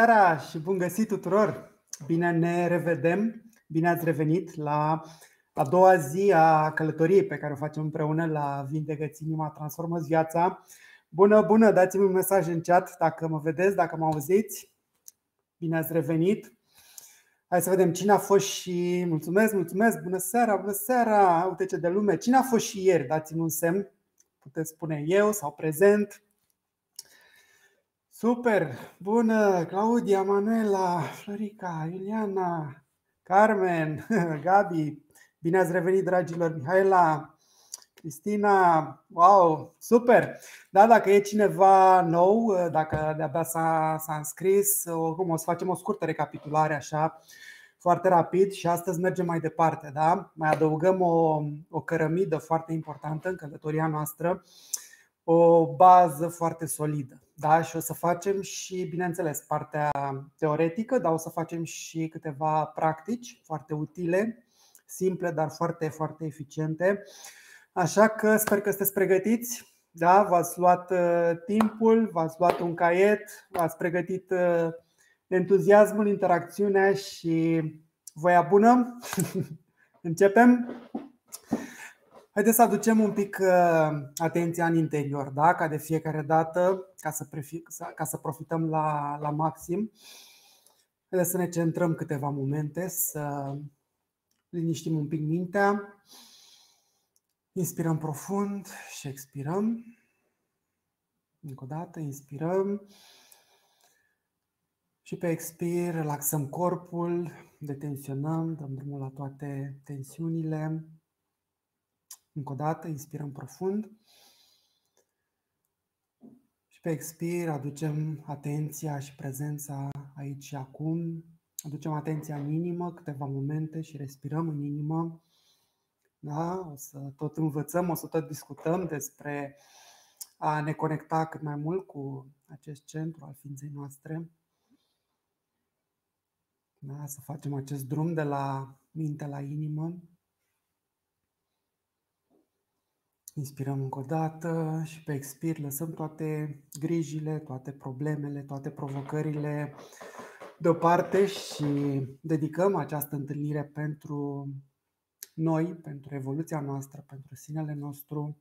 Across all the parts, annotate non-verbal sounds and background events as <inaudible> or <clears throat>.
seara și bun găsit tuturor! Bine ne revedem, bine ați revenit la a doua zi a călătoriei pe care o facem împreună la Vindecăți Inima, transformă viața. Bună, bună, dați-mi un mesaj în chat dacă mă vedeți, dacă mă auziți. Bine ați revenit! Hai să vedem cine a fost și mulțumesc, mulțumesc, bună seara, bună seara, uite ce de lume. Cine a fost și ieri? Dați-mi un semn, puteți spune eu sau prezent. Super! Bună! Claudia, Manuela, Florica, Iuliana, Carmen, <laughs> Gabi, bine ați revenit, dragilor, Mihaela, Cristina, wow, super! Da, dacă e cineva nou, dacă de-abia s-a, s-a înscris, oricum o să facem o scurtă recapitulare așa, foarte rapid și astăzi mergem mai departe. Da? Mai adăugăm o, o cărămidă foarte importantă în călătoria noastră, o bază foarte solidă. Da? Și o să facem și, bineînțeles, partea teoretică, dar o să facem și câteva practici foarte utile, simple, dar foarte, foarte eficiente. Așa că sper că sunteți pregătiți. Da? V-ați luat uh, timpul, v-ați luat un caiet, v-ați pregătit uh, entuziasmul, interacțiunea și voia bună. <laughs> Începem? Haideți să aducem un pic uh, atenția în interior, da? ca de fiecare dată, ca să, prefi, ca să profităm la, la maxim. Haideți să ne centrăm câteva momente, să liniștim un pic mintea. Inspirăm profund și expirăm. Încă o dată, inspirăm. Și pe expir relaxăm corpul, detensionăm, dăm drumul la toate tensiunile. Încă o dată, inspirăm profund. Și pe expir aducem atenția și prezența aici și acum. Aducem atenția în inimă câteva momente și respirăm în inimă. Da? O să tot învățăm, o să tot discutăm despre a ne conecta cât mai mult cu acest centru al ființei noastre. Da? Să facem acest drum de la minte la inimă. Inspirăm încă o dată și pe expir lăsăm toate grijile, toate problemele, toate provocările deoparte și dedicăm această întâlnire pentru noi, pentru evoluția noastră, pentru sinele nostru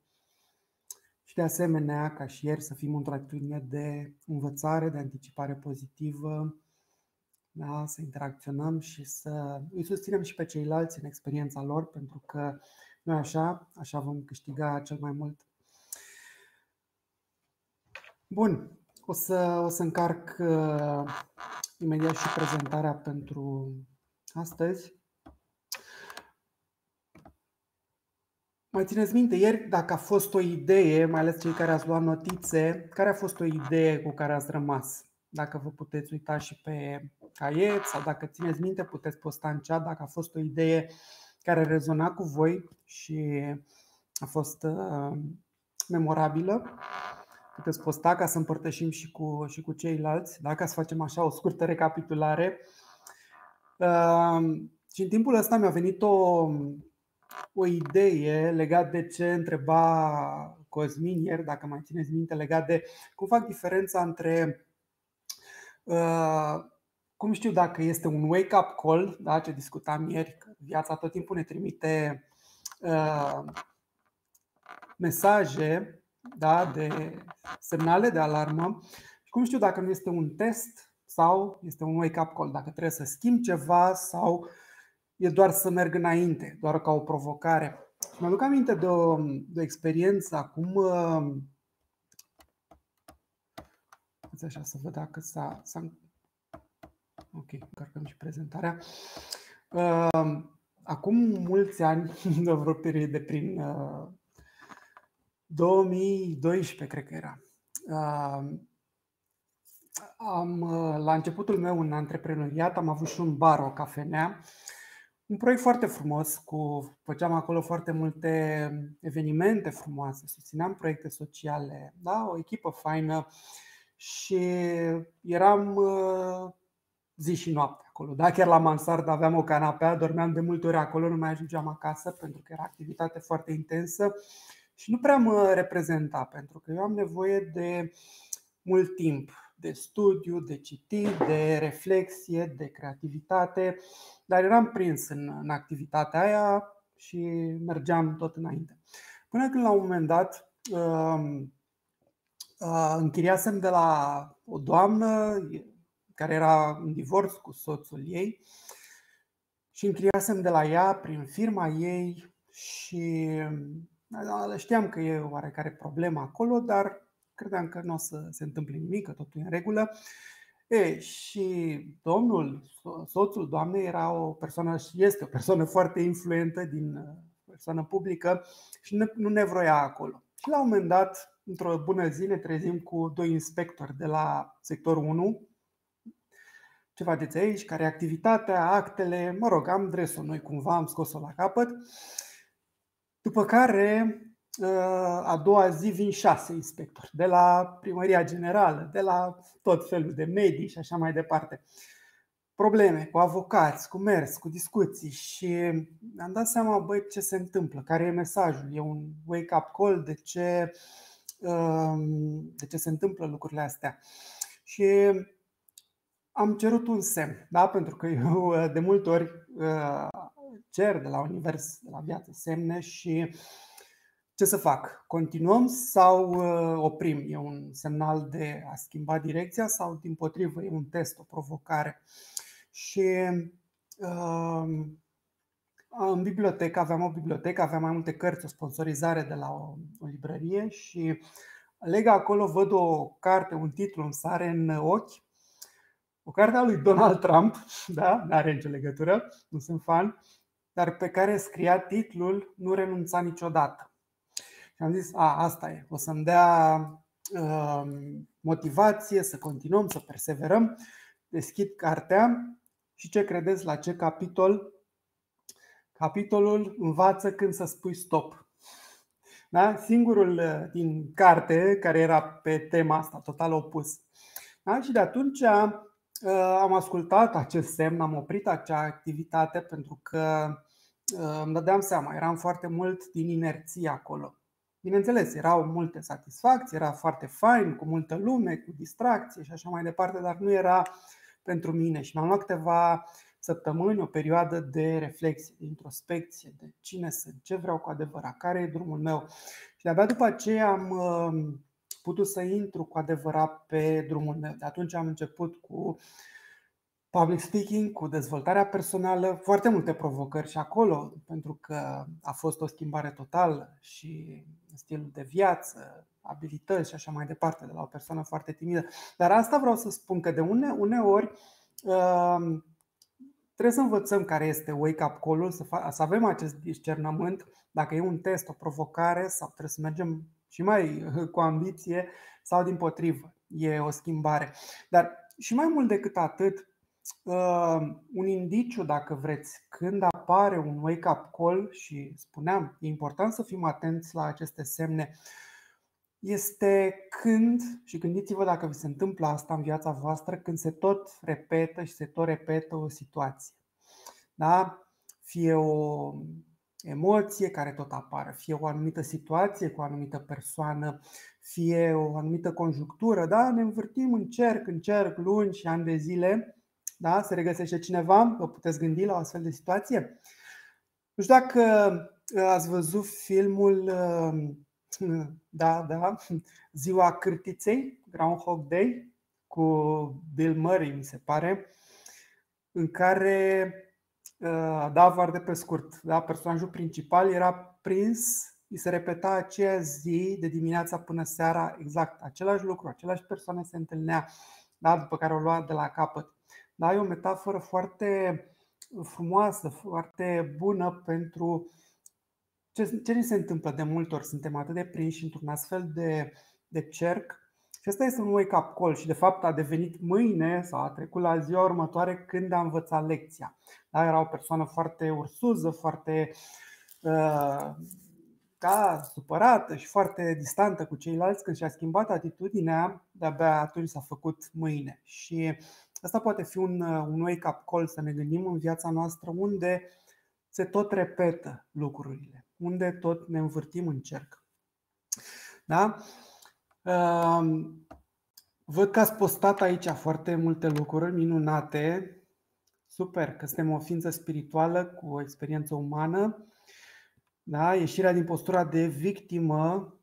și de asemenea, ca și ieri, să fim într-o atitudine de învățare, de anticipare pozitivă, da? să interacționăm și să îi susținem și pe ceilalți în experiența lor, pentru că noi așa, așa vom câștiga cel mai mult. Bun, o să, o să încarc uh, imediat și prezentarea pentru astăzi. Mai țineți minte, ieri, dacă a fost o idee, mai ales cei care ați luat notițe, care a fost o idee cu care ați rămas? Dacă vă puteți uita și pe caiet sau dacă țineți minte, puteți posta în chat dacă a fost o idee care rezona cu voi și a fost uh, memorabilă. Puteți posta ca să împărtășim și cu, și cu ceilalți, dacă să facem așa o scurtă recapitulare. Uh, și în timpul ăsta mi-a venit o, o idee legat de ce întreba Cosmin ieri, dacă mai țineți minte, legat de cum fac diferența între uh, cum știu dacă este un wake-up call, da, ce discutam ieri, că viața tot timpul ne trimite uh, mesaje da, de semnale de alarmă și cum știu dacă nu este un test sau este un wake-up call, dacă trebuie să schimb ceva sau e doar să merg înainte, doar ca o provocare. Mă aduc aminte de o, de o experiență acum uh, așa să văd dacă s-a, s-a Ok, încărcăm și prezentarea. Acum mulți ani, <laughs> de vreo perioadă prin 2012, cred că era, am, la începutul meu în antreprenoriat am avut și un bar, o cafenea, un proiect foarte frumos, cu, făceam acolo foarte multe evenimente frumoase, susțineam proiecte sociale, da? o echipă faină și eram zi și noapte acolo. Da, chiar la mansardă aveam o canapea, dormeam de multe ori acolo, nu mai ajungeam acasă pentru că era activitate foarte intensă și nu prea mă reprezenta pentru că eu am nevoie de mult timp de studiu, de citit, de reflexie, de creativitate, dar eram prins în, în activitatea aia și mergeam tot înainte. Până când la un moment dat um, uh, închiriasem de la o doamnă care era în divorț cu soțul ei și închiriasem de la ea prin firma ei și da, știam că e oarecare problemă acolo, dar credeam că nu o să se întâmple nimic, că totul e în regulă. E, și domnul, soțul doamnei era o persoană și este o persoană foarte influentă din persoană publică și nu ne vroia acolo. Și la un moment dat, într-o bună zi, ne trezim cu doi inspectori de la sectorul 1. Ce faceți aici? Care e activitatea, actele? Mă rog, am dresul noi cumva, am scos-o la capăt. După care, ă, a doua zi vin șase inspectori de la Primăria Generală, de la tot felul de medii și așa mai departe. Probleme cu avocați, cu mers, cu discuții și am dat seama, băi, ce se întâmplă, care e mesajul, e un wake-up call, de ce, ă, de ce se întâmplă lucrurile astea. Și am cerut un semn, da? pentru că eu <laughs> de multe ori ă, cer de la univers, de la viață, semne și ce să fac? Continuăm sau uh, oprim? E un semnal de a schimba direcția sau din potrivă e un test, o provocare? Și uh, în bibliotecă, aveam o bibliotecă, aveam mai multe cărți, o sponsorizare de la o, o librărie și leg acolo, văd o carte, un titlu, îmi sare în ochi o carte a lui Donald Trump, <laughs> da, nu are nicio legătură, nu sunt fan, dar pe care scria titlul Nu renunța niciodată. Și am zis, a, asta e, o să-mi dea uh, motivație să continuăm, să perseverăm. Deschid cartea și ce credeți la ce capitol? Capitolul învață când să spui stop. Da? Singurul uh, din carte care era pe tema asta, total opus. Da? Și de atunci Uh, am ascultat acest semn, am oprit acea activitate pentru că uh, îmi dădeam seama, eram foarte mult din inerție acolo. Bineînțeles, erau multe satisfacții, era foarte fain, cu multă lume, cu distracție și așa mai departe, dar nu era pentru mine și mi-am luat câteva săptămâni, o perioadă de reflexie, de introspecție, de cine sunt, ce vreau cu adevărat, care e drumul meu. Și de-abia după aceea am uh, putut să intru cu adevărat pe drumul meu. De atunci am început cu public speaking, cu dezvoltarea personală, foarte multe provocări și acolo, pentru că a fost o schimbare totală și stilul de viață, abilități și așa mai departe, de la o persoană foarte timidă. Dar asta vreau să spun că de une, uneori um, trebuie să învățăm care este wake-up call-ul, să, fa- să avem acest discernământ, dacă e un test, o provocare sau trebuie să mergem și mai cu ambiție sau din potrivă, e o schimbare. Dar și mai mult decât atât, uh, un indiciu, dacă vreți, când apare un wake-up call și spuneam, e important să fim atenți la aceste semne, este când, și gândiți-vă dacă vi se întâmplă asta în viața voastră, când se tot repetă și se tot repetă o situație. Da? Fie o emoție care tot apare, fie o anumită situație cu o anumită persoană, fie o anumită conjunctură, da? ne învârtim în cerc, în cerc, luni și ani de zile. Da? Se regăsește cineva? Vă puteți gândi la o astfel de situație? Nu știu dacă uh, ați văzut filmul uh, <laughs> da, da, Ziua Cârtiței, Groundhog Day, cu Bill Murray, mi se pare, în care Uh, da, foarte pe scurt. Da, personajul principal era prins, îi se repeta aceea zi de dimineața până seara, exact același lucru, aceleași persoane se întâlnea, da, după care o lua de la capăt. Da, e o metaforă foarte frumoasă, foarte bună pentru ce, ce ni se întâmplă de multe ori. Suntem atât de prinși într-un astfel de, de cerc și asta este un wake-up call și de fapt a devenit mâine sau a trecut la ziua următoare când a învățat lecția. Da, era o persoană foarte ursuză, foarte uh, da, supărată și foarte distantă cu ceilalți. Când și-a schimbat atitudinea, de-abia atunci s-a făcut mâine. Și asta poate fi un, un wake-up call să ne gândim în viața noastră unde se tot repetă lucrurile, unde tot ne învârtim în cerc. Da? Văd că ați postat aici foarte multe lucruri minunate. Super, că suntem o ființă spirituală cu o experiență umană. Da? Ieșirea din postura de victimă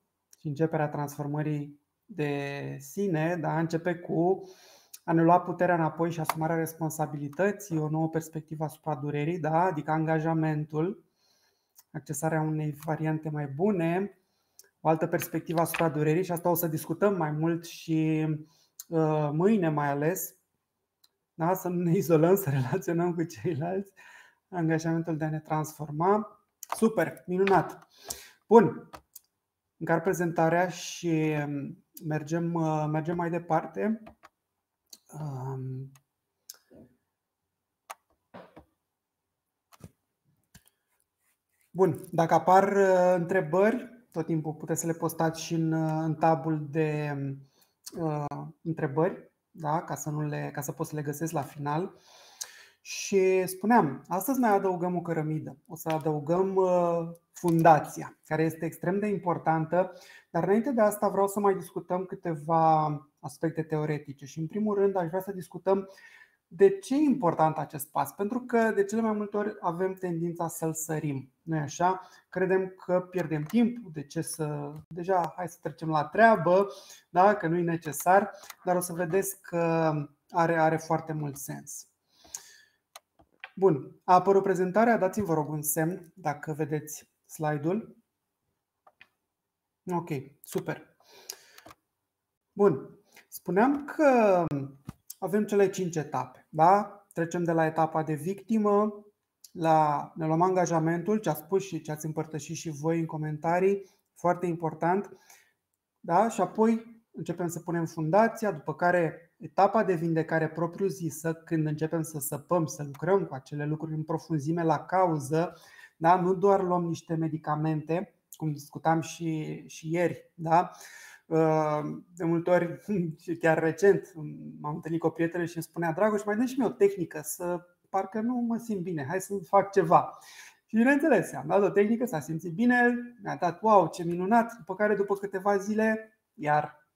și începerea transformării de sine da? începe cu a ne lua puterea înapoi și asumarea responsabilității, o nouă perspectivă asupra durerii, da? adică angajamentul, accesarea unei variante mai bune, o altă perspectivă asupra durerii și asta o să discutăm mai mult și uh, mâine mai ales, da? să nu ne izolăm, să relaționăm cu ceilalți, angajamentul de a ne transforma. Super, minunat. Bun, încar prezentarea și um, mergem, uh, mergem mai departe. Um, Bun, dacă apar uh, întrebări, tot timpul puteți să le postați și în, uh, în tabul de uh, întrebări, da? ca, să nu le, ca să pot să le găsesc la final. Și spuneam, astăzi mai adăugăm o cărămidă. O să adăugăm uh, fundația, care este extrem de importantă, dar înainte de asta vreau să mai discutăm câteva aspecte teoretice. Și în primul rând aș vrea să discutăm de ce e important acest pas? Pentru că de cele mai multe ori avem tendința să-l sărim. nu așa? Credem că pierdem timp, de ce să. Deja, hai să trecem la treabă, da? că nu e necesar, dar o să vedeți că are, are foarte mult sens. Bun, a apărut prezentarea, dați-mi vă rog un semn dacă vedeți slide-ul. Ok, super. Bun, spuneam că avem cele cinci etape. Da? Trecem de la etapa de victimă, la, ne luăm angajamentul, ce a spus și ce ați împărtășit și voi în comentarii, foarte important. Da? Și apoi începem să punem fundația, după care etapa de vindecare propriu-zisă, când începem să săpăm, să lucrăm cu acele lucruri în profunzime la cauză, da? nu doar luăm niște medicamente, cum discutam și, și ieri, da? De multe ori, <laughs> chiar recent, m-am întâlnit cu o prietenă și îmi spunea Dragoș, mai dă și mie o tehnică să parcă nu mă simt bine, hai să fac ceva. Și bineînțeles, am dat o tehnică, s-a simțit bine, mi-a dat wow, ce minunat, după care după câteva zile, iar.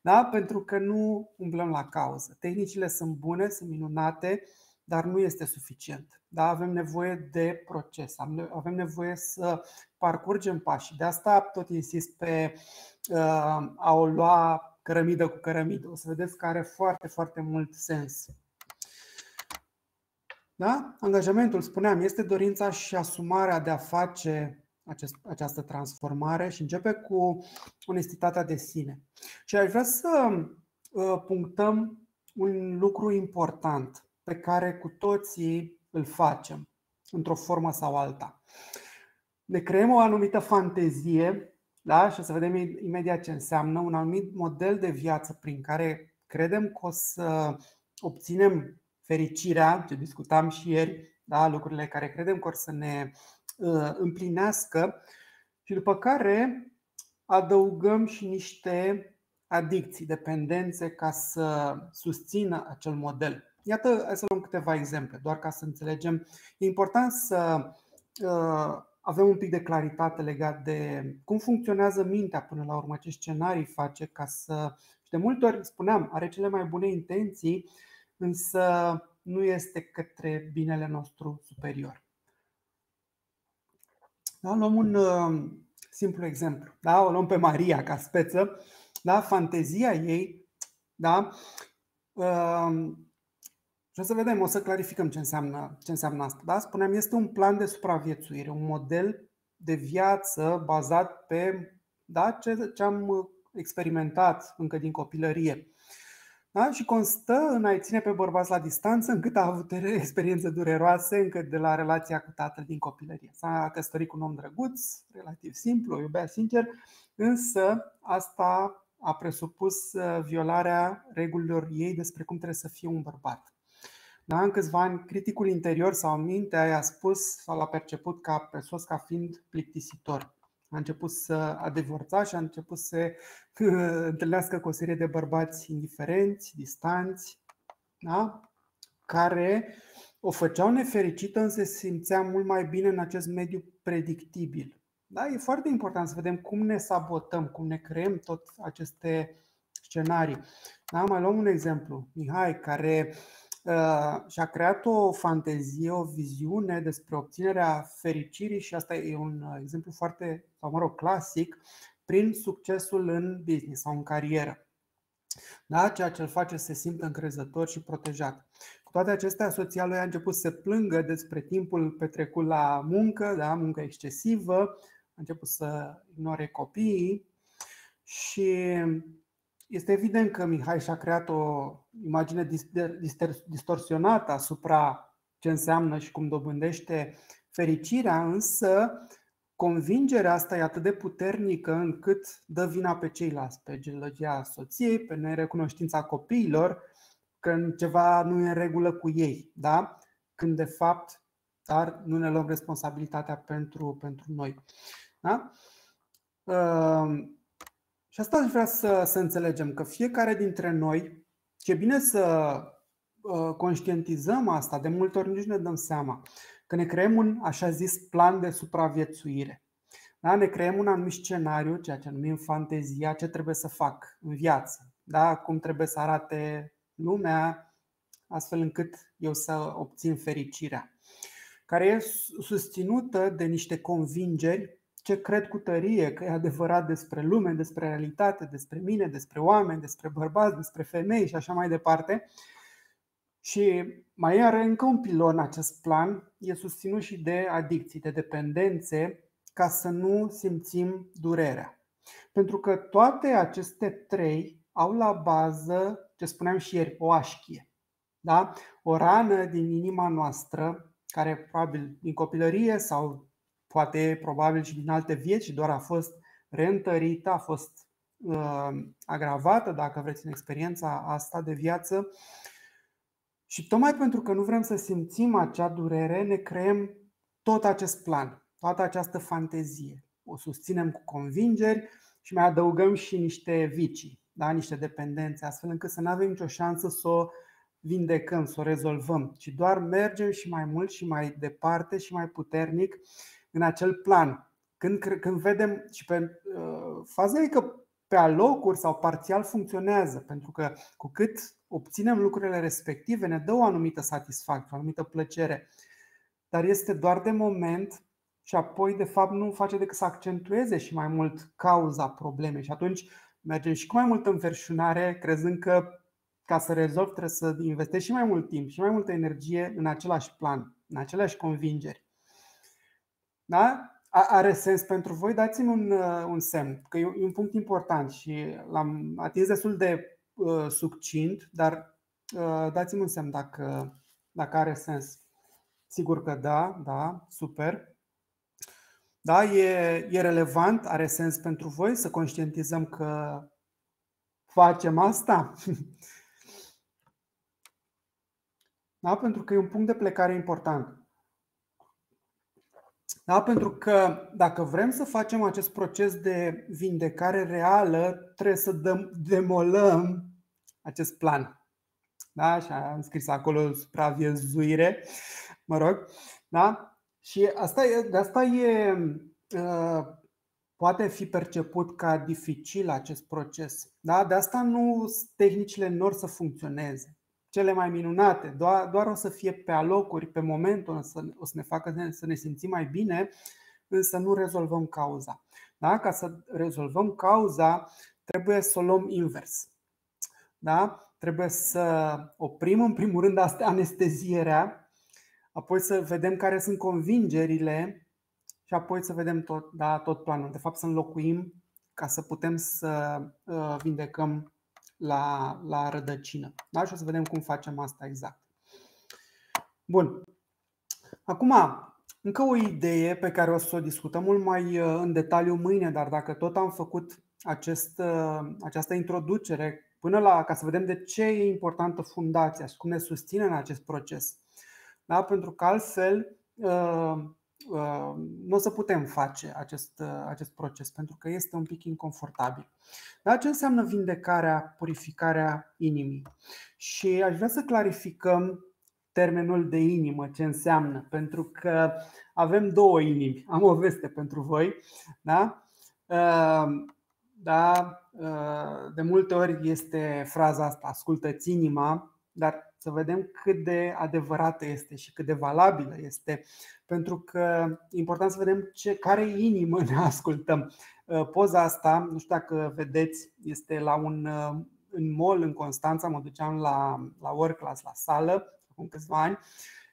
Da? Pentru că nu umblăm la cauză. Tehnicile sunt bune, sunt minunate, dar nu este suficient. Da? Avem nevoie de proces, avem nevoie să parcurgem pașii. De asta tot insist pe uh, a o lua cărămidă cu cărămidă. O să vedeți că are foarte, foarte mult sens. Da? Angajamentul, spuneam, este dorința și asumarea de a face acest, această transformare și începe cu onestitatea de sine. Și aș vrea să uh, punctăm un lucru important pe care cu toții îl facem, într-o formă sau alta. Ne creăm o anumită fantezie da? și o să vedem imediat ce înseamnă un anumit model de viață prin care credem că o să obținem fericirea, ce discutam și ieri, da? lucrurile care credem că o să ne uh, împlinească și după care adăugăm și niște adicții, dependențe ca să susțină acel model. Iată, hai să luăm câteva exemple, doar ca să înțelegem. E important să uh, avem un pic de claritate legat de cum funcționează mintea până la urmă, ce scenarii face ca să. Și de multe ori, spuneam, are cele mai bune intenții, însă nu este către binele nostru superior. Da? Luăm un uh, simplu exemplu. Da? O luăm pe Maria ca speță. Da? Fantezia ei da? Uh, și o să vedem, o să clarificăm ce înseamnă, ce înseamnă asta. Da? Spuneam, este un plan de supraviețuire, un model de viață bazat pe da, ce, ce am experimentat încă din copilărie. Da? Și constă în a-i ține pe bărbați la distanță, încât a avut <laughs> experiențe dureroase încă de la relația cu tatăl din copilărie. S-a căsătorit cu un om drăguț, relativ simplu, o iubea sincer, însă asta a presupus uh, violarea regulilor ei despre cum trebuie să fie un bărbat. Da, în câțiva ani, criticul interior sau mintea i-a spus sau l-a perceput ca pe sos ca fiind plictisitor. A început să a divorța și a început să se <laughs> întâlnească cu o serie de bărbați indiferenți, distanți, da? care o făceau nefericită, însă se simțea mult mai bine în acest mediu predictibil. Da? E foarte important să vedem cum ne sabotăm, cum ne creăm tot aceste scenarii. Da, mai luăm un exemplu. Mihai, care uh, și-a creat o fantezie, o viziune despre obținerea fericirii și asta e un exemplu foarte, sau mă rog, clasic, prin succesul în business sau în carieră. Da? Ceea ce îl face să se simtă încrezător și protejat. Cu toate acestea, soția lui a început să se plângă despre timpul petrecut la muncă, da? muncă excesivă, a început să ignore copiii și este evident că Mihai și-a creat o imagine distorsionată asupra ce înseamnă și cum dobândește fericirea, însă convingerea asta e atât de puternică încât dă vina pe ceilalți, pe gelogia soției, pe nerecunoștința copiilor, că ceva nu e în regulă cu ei, da? când de fapt dar nu ne luăm responsabilitatea pentru, pentru noi. Da? Uh, și asta aș vrea să, să înțelegem, că fiecare dintre noi, ce bine să uh, conștientizăm asta, de multe ori nici nu ne dăm seama, că ne creăm un așa zis plan de supraviețuire. Da? Ne creăm un anumit scenariu, ceea ce numim fantezia, ce trebuie să fac în viață, da? cum trebuie să arate lumea, astfel încât eu să obțin fericirea, care e susținută de niște convingeri ce cred cu tărie că e adevărat despre lume, despre realitate, despre mine, despre oameni, despre bărbați, despre femei și așa mai departe. Și mai are încă un pilon acest plan, e susținut și de adicții, de dependențe, ca să nu simțim durerea. Pentru că toate aceste trei au la bază, ce spuneam și ieri, o așchie. Da? O rană din inima noastră, care probabil din copilărie sau poate probabil și din alte vieți și doar a fost reîntărită, a fost uh, agravată, dacă vreți, în experiența asta de viață. Și tocmai pentru că nu vrem să simțim acea durere, ne creăm tot acest plan, toată această fantezie. O susținem cu convingeri și mai adăugăm și niște vicii, da? niște dependențe, astfel încât să nu avem nicio șansă să o vindecăm, să o rezolvăm, ci doar mergem și mai mult și mai departe și mai puternic în acel plan. Când, când vedem și pe uh, faza e că pe alocuri sau parțial funcționează, pentru că cu cât obținem lucrurile respective, ne dă o anumită satisfacție, o anumită plăcere. Dar este doar de moment și apoi, de fapt, nu face decât să accentueze și mai mult cauza problemei. Și atunci mergem și cu mai multă înverșunare, crezând că ca să rezolv trebuie să investești și mai mult timp și mai multă energie în același plan, în aceleași convingeri. Da? Are sens pentru voi? Dați-mi un, uh, un semn, că e un punct important și l-am atins destul de uh, succint, dar uh, dați-mi un semn dacă, dacă are sens. Sigur că da, da, super. Da, e, e relevant, are sens pentru voi să conștientizăm că facem asta? <laughs> Da, pentru că e un punct de plecare important. Da? Pentru că dacă vrem să facem acest proces de vindecare reală, trebuie să dăm, demolăm acest plan. Da? Și am scris acolo supraviețuire, mă rog. Da? Și asta e, de asta e, uh, poate fi perceput ca dificil acest proces. Da? De asta nu tehnicile nu să funcționeze cele mai minunate, doar, doar o să fie pe alocuri, pe momentul, o să, o să ne facă să ne simțim mai bine, însă nu rezolvăm cauza. Da? Ca să rezolvăm cauza, trebuie să o luăm invers. Da? Trebuie să oprim în primul rând asta anestezierea, apoi să vedem care sunt convingerile și apoi să vedem tot, da, tot planul. De fapt, să înlocuim ca să putem să uh, vindecăm la, la rădăcină. Da? Și o să vedem cum facem asta exact. Bun. Acum, încă o idee pe care o să o discutăm mult mai uh, în detaliu mâine, dar dacă tot am făcut acest, uh, această introducere până la ca să vedem de ce e importantă fundația și cum ne susține în acest proces. Da? Pentru că altfel uh, Uh, nu o să putem face acest, uh, acest proces pentru că este un pic inconfortabil. Dar ce înseamnă vindecarea, purificarea inimii? Și aș vrea să clarificăm termenul de inimă, ce înseamnă, pentru că avem două inimi. Am o veste pentru voi. Da? Uh, da? de multe ori este fraza asta, ascultă-ți inima, dar să vedem cât de adevărată este și cât de valabilă este, pentru că e important să vedem ce, care inimă <laughs> ne ascultăm. Poza asta, nu știu dacă vedeți, este la un în mall în Constanța, mă duceam la, la work class, la sală, acum câțiva ani,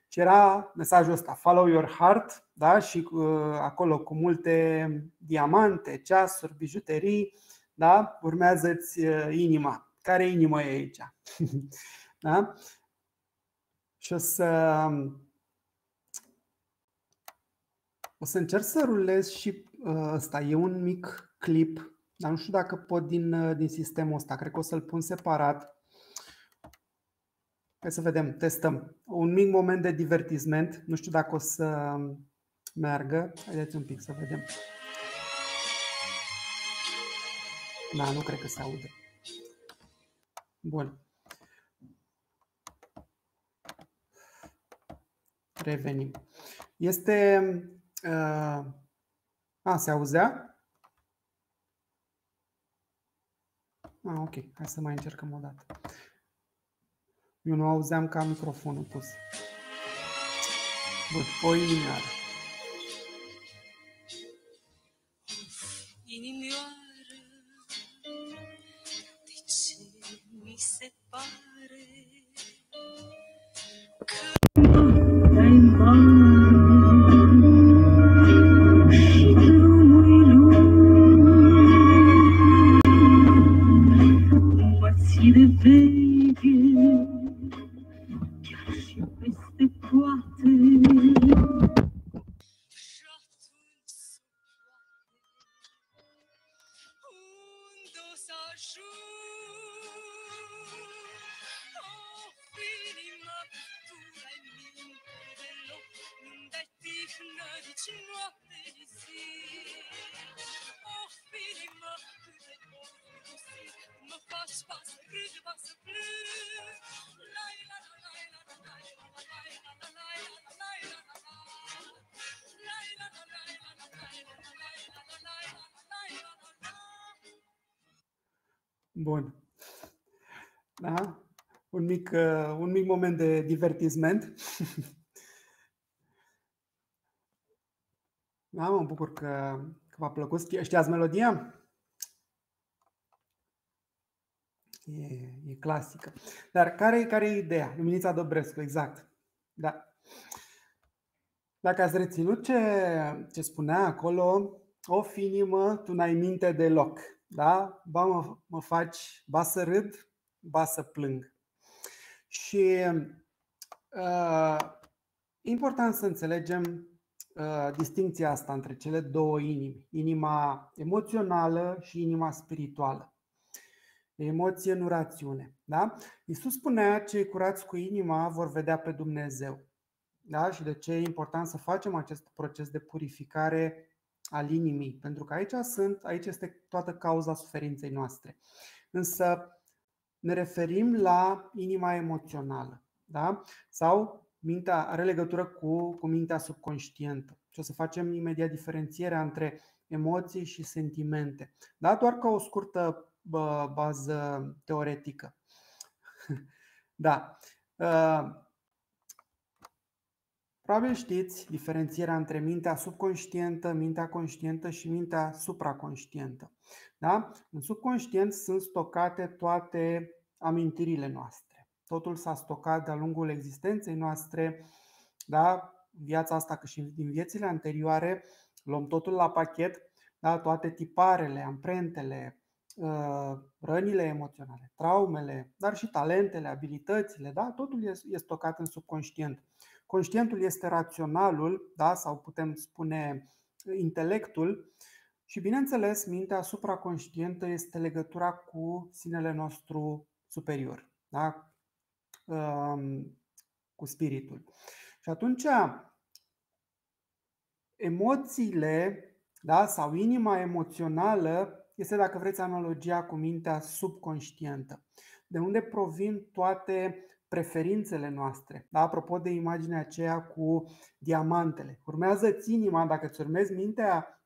și era mesajul ăsta, follow your heart, da? și uh, acolo cu multe diamante, ceasuri, bijuterii, da? urmează-ți uh, inima. Care inimă e aici? <laughs> da? Și o să, o să încerc să rulez și uh, ăsta. E un mic clip dar nu știu dacă pot din, uh, din sistemul ăsta. Cred că o să-l pun separat. Hai să vedem, testăm. Un mic moment de divertisment. Nu știu dacă o să meargă. Haideți un pic să vedem. Da, nu cred că se aude. Bun. Revenim. Este. Uh, a, se auzea? Ah, ok. Hai să mai încercăm o dată. Eu nu auzeam ca microfonul pus. Bun, o inimioară. Inimioară, de ce mi se pare că Bun. Un mic moment de divertisment. <laughs> Da, mă bucur că, că v-a plăcut. Știați melodia? E, e clasică. Dar care, care e ideea? Luminița Dobrescu, exact. Da. Dacă ați reținut ce, ce spunea acolo, o finimă, tu n-ai minte deloc. Da? Ba mă, mă faci, ba să râd, ba să plâng. Și uh, important să înțelegem uh, distinția asta între cele două inimi, inima emoțională și inima spirituală. Emoție, nu rațiune. Da? Iisus spunea, cei curați cu inima vor vedea pe Dumnezeu. Da? Și de ce e important să facem acest proces de purificare al inimii, pentru că aici sunt, aici este toată cauza suferinței noastre. Însă ne referim la inima emoțională, da? Sau mintea are legătură cu, cu mintea subconștientă. Și o să facem imediat diferențierea între emoții și sentimente. Da? Doar ca o scurtă bă, bază teoretică. <laughs> da. Uh, Probabil știți diferențierea între mintea subconștientă, mintea conștientă și mintea supraconștientă. Da? În subconștient sunt stocate toate amintirile noastre. Totul s-a stocat de-a lungul existenței noastre, da? viața asta, că și din viețile anterioare luăm totul la pachet, da? toate tiparele, amprentele, ă, rănile emoționale, traumele, dar și talentele, abilitățile, da? totul este stocat în subconștient. Conștientul este raționalul, da? sau putem spune intelectul, și bineînțeles, mintea supraconștientă este legătura cu sinele nostru superior, da? cu spiritul. Și atunci, emoțiile da? sau inima emoțională este, dacă vreți, analogia cu mintea subconștientă, de unde provin toate preferințele noastre. Da? Apropo de imaginea aceea cu diamantele. Urmează-ți inima, dacă îți urmezi mintea,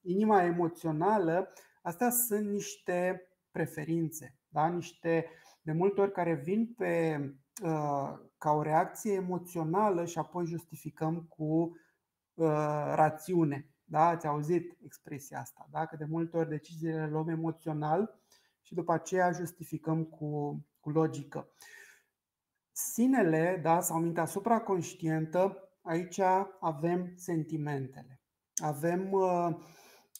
inima emoțională, astea sunt niște preferințe, da? niște de multe ori care vin pe, uh, ca o reacție emoțională și apoi justificăm cu uh, rațiune. Da? Ați auzit expresia asta, da? că de multe ori deciziile le luăm emoțional și după aceea justificăm cu, cu logică. Sinele da, sau mintea supraconștientă, aici avem sentimentele. Avem uh,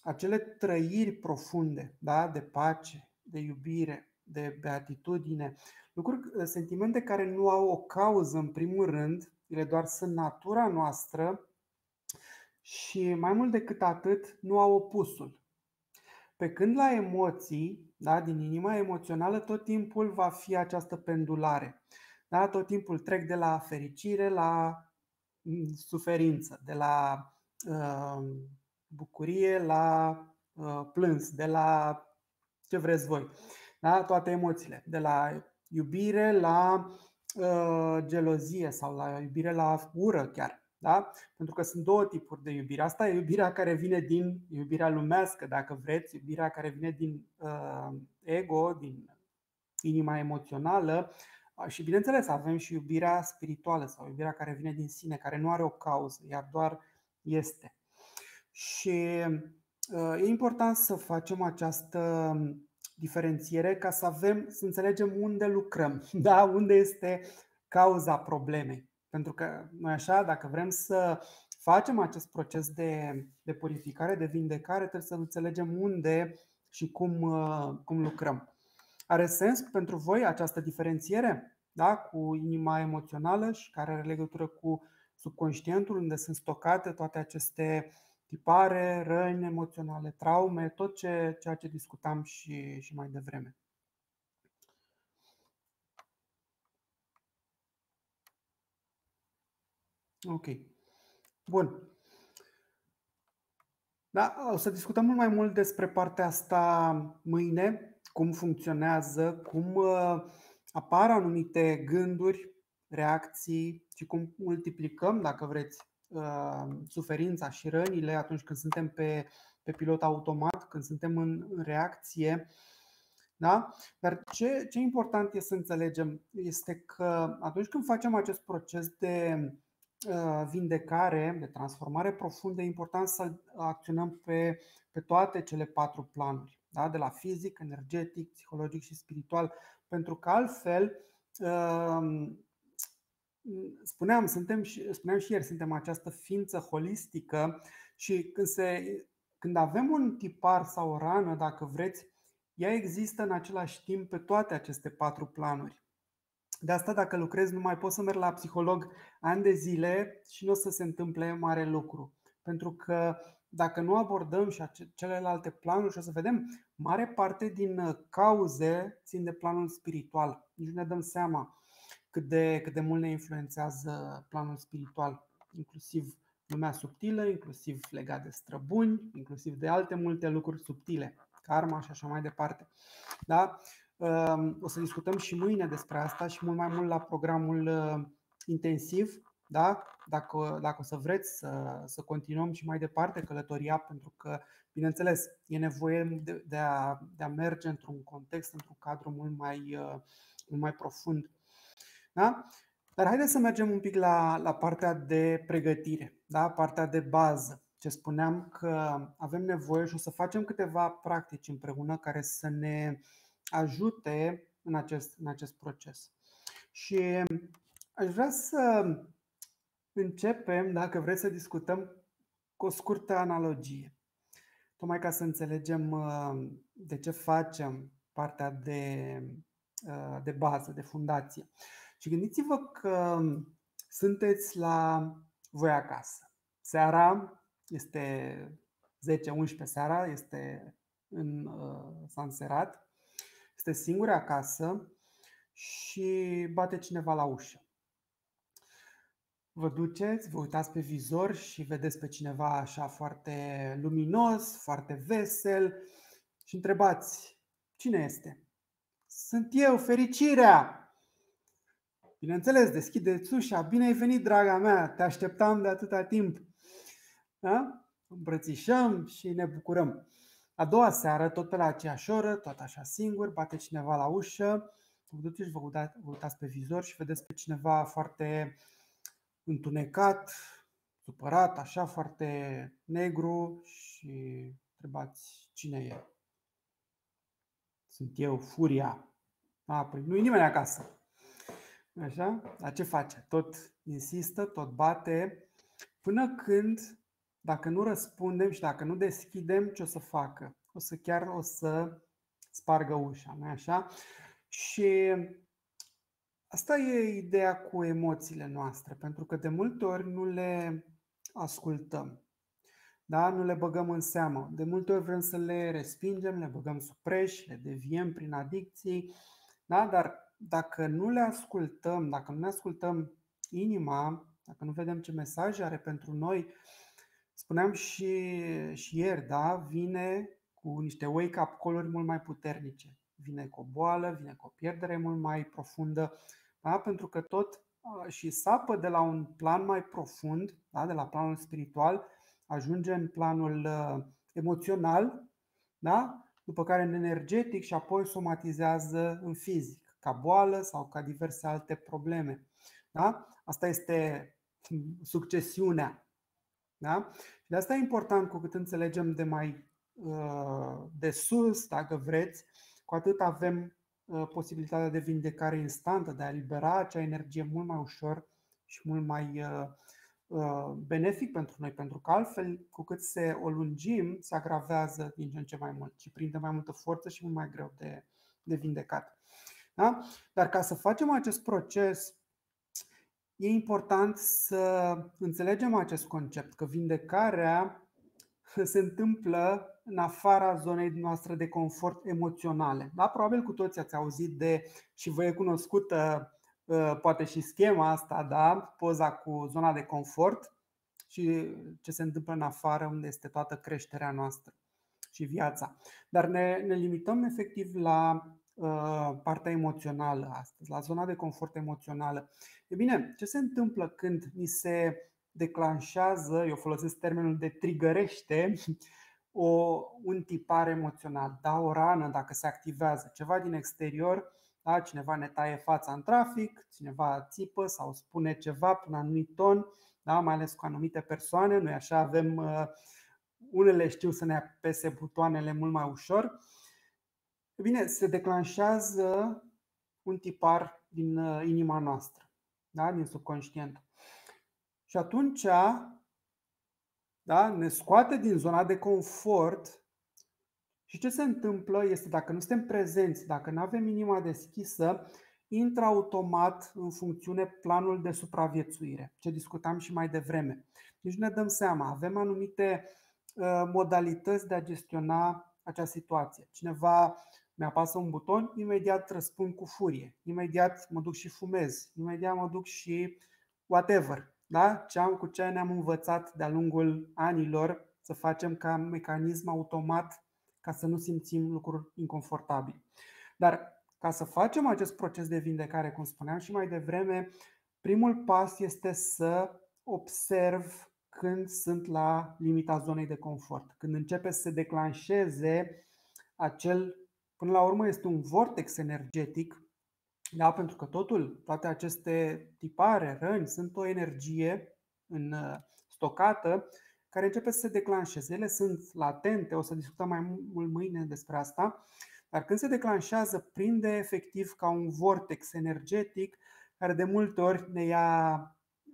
acele trăiri profunde da, de pace, de iubire, de beatitudine, lucruri, uh, sentimente care nu au o cauză în primul rând, ele doar sunt natura noastră și mai mult decât atât, nu au opusul. Pe când la emoții, da, din inima emoțională, tot timpul va fi această pendulare. Da? Tot timpul trec de la fericire la mm, suferință, de la uh, bucurie la uh, plâns, de la ce vreți voi. Da? Toate emoțiile, de la iubire la uh, gelozie sau la iubire la ură chiar. Da? Pentru că sunt două tipuri de iubire. Asta e iubirea care vine din iubirea lumească, dacă vreți, iubirea care vine din uh, ego, din inima emoțională. Și bineînțeles, avem și iubirea spirituală sau iubirea care vine din sine, care nu are o cauză, iar doar este. Și uh, e important să facem această diferențiere ca să avem, să înțelegem unde lucrăm, <laughs> da? unde este cauza problemei. Pentru că noi așa, dacă vrem să facem acest proces de, de purificare, de vindecare, trebuie să înțelegem unde și cum, uh, cum lucrăm. Are sens pentru voi această diferențiere da? cu inima emoțională și care are legătură cu subconștientul, unde sunt stocate toate aceste tipare, răni emoționale, traume, tot ce, ceea ce discutam și, și mai devreme. Ok. Bun. Da, o să discutăm mult mai mult despre partea asta mâine, cum funcționează, cum uh, apar anumite gânduri, reacții și cum multiplicăm, dacă vreți, uh, suferința și rănile atunci când suntem pe, pe pilot automat, când suntem în, în reacție. Da? Dar ce, ce important este să înțelegem este că atunci când facem acest proces de Uh, vindecare, de transformare profundă, e important să acționăm pe, pe toate cele patru planuri, da? de la fizic, energetic, psihologic și spiritual, pentru că altfel, um, spuneam, suntem, spuneam și ieri, suntem această ființă holistică și când, se, când avem un tipar sau o rană, dacă vreți, ea există în același timp pe toate aceste patru planuri. De asta, dacă lucrezi, nu mai poți să mergi la psiholog ani de zile și nu o să se întâmple mare lucru. Pentru că dacă nu abordăm și celelalte planuri, și o să vedem, mare parte din uh, cauze țin de planul spiritual. Nici nu ne dăm seama cât de, cât de mult ne influențează planul spiritual, inclusiv lumea subtilă, inclusiv legat de străbuni, inclusiv de alte multe lucruri subtile, karma și așa mai departe. Da? Ehm, o să discutăm și mâine despre asta și mult mai mult la programul uh, intensiv. Da? Dacă, dacă o să vreți să, să continuăm și mai departe călătoria, pentru că, bineînțeles, e nevoie de, de, a, de a merge într-un context, într-un cadru mult mai, uh, mult mai profund. Da? Dar haideți să mergem un pic la, la partea de pregătire, da? partea de bază. Ce spuneam că avem nevoie și o să facem câteva practici împreună care să ne uh, ajute în acest, în acest proces. Și aș vrea să începem, dacă vreți să discutăm, cu o scurtă analogie. Tocmai ca să înțelegem uh, de ce facem partea de, uh, de bază, de fundație. Și gândiți-vă că sunteți la voi acasă. Seara este 10-11 seara, este în, uh, s-a înserat este singur acasă și bate cineva la ușă. Vă duceți, vă uitați pe vizor și vedeți pe cineva așa foarte luminos, foarte vesel și întrebați, cine este? Sunt eu, fericirea! Bineînțeles, deschideți ușa, bine ai venit, draga mea, te așteptam de atâta timp. Da? Îmbrățișăm și ne bucurăm. A doua seară, tot pe la aceeași oră, tot așa singur, bate cineva la ușă, vă duceți, vă uitați, vă uitați pe vizor și vedeți pe cineva foarte întunecat, supărat, așa, foarte negru și întrebați cine e. Sunt eu, furia. A, păi nu e nimeni acasă. Așa? Dar ce face? Tot insistă, tot bate, până când, dacă nu răspundem și dacă nu deschidem, ce o să facă? O să chiar o să spargă ușa, nu așa? Și asta e ideea cu emoțiile noastre, pentru că de multe ori nu le ascultăm. Da? Nu le băgăm în seamă. De multe ori vrem să le respingem, le băgăm sub preș, le deviem prin adicții, da? dar dacă nu le ascultăm, dacă nu ne ascultăm inima, dacă nu vedem ce mesaj are pentru noi, spuneam și, și ieri, da? vine cu niște wake-up call-uri mult mai puternice. Vine cu o boală, vine cu o pierdere mult mai profundă, da? pentru că tot și sapă de la un plan mai profund, da? de la planul spiritual, ajunge în planul uh, emoțional, da? după care în energetic și apoi somatizează în fizic, ca boală sau ca diverse alte probleme. Da? Asta este succesiunea. Da? Și de asta e important cu cât înțelegem de mai uh, de sus, dacă vreți, cu atât avem uh, posibilitatea de vindecare instantă, de a libera acea energie mult mai ușor și mult mai Uh, benefic pentru noi, pentru că altfel, cu cât se o lungim, se agravează din ce în ce mai mult și prinde mai multă forță și mult mai greu de, de vindecat. Da? Dar ca să facem acest proces, e important să înțelegem acest concept, că vindecarea <laughs> se întâmplă în afara zonei noastre de confort emoționale. Da? Probabil cu toți ați auzit de și vă e cunoscută Uh, poate și schema asta, da? poza cu zona de confort și ce se întâmplă în afară, unde este toată creșterea noastră și viața. Dar ne, ne limităm efectiv la uh, partea emoțională astăzi, la zona de confort emoțională. E bine, ce se întâmplă când ni se declanșează, eu folosesc termenul de trigărește, <laughs> o, un tipar emoțional, da? o rană dacă se activează, ceva din exterior da? Cineva ne taie fața în trafic, cineva țipă sau spune ceva pe un anumit ton, da? mai ales cu anumite persoane. Noi așa avem, uh, unele știu să ne apese butoanele mult mai ușor. E bine, se declanșează un tipar din uh, inima noastră, da? din subconștient. Și atunci da? ne scoate din zona de confort și ce se întâmplă este dacă nu suntem prezenți, dacă nu avem inima deschisă, intră automat în funcțiune planul de supraviețuire, ce discutam și mai devreme. Deci ne dăm seama, avem anumite uh, modalități de a gestiona acea situație. Cineva mi-apasă un buton, imediat răspund cu furie, imediat mă duc și fumez, imediat mă duc și whatever. Da? Ce am, cu ce ne-am învățat de-a lungul anilor să facem ca mecanism automat ca să nu simțim lucruri inconfortabile. Dar ca să facem acest proces de vindecare, cum spuneam și mai devreme, primul pas este să observ când sunt la limita zonei de confort, când începe să se declanșeze acel, până la urmă este un vortex energetic, da? pentru că totul, toate aceste tipare, răni, sunt o energie în, stocată care începe să se declanșeze. Ele sunt latente, o să discutăm mai mult mâine despre asta, dar când se declanșează, prinde efectiv ca un vortex energetic care de multe ori ne ia.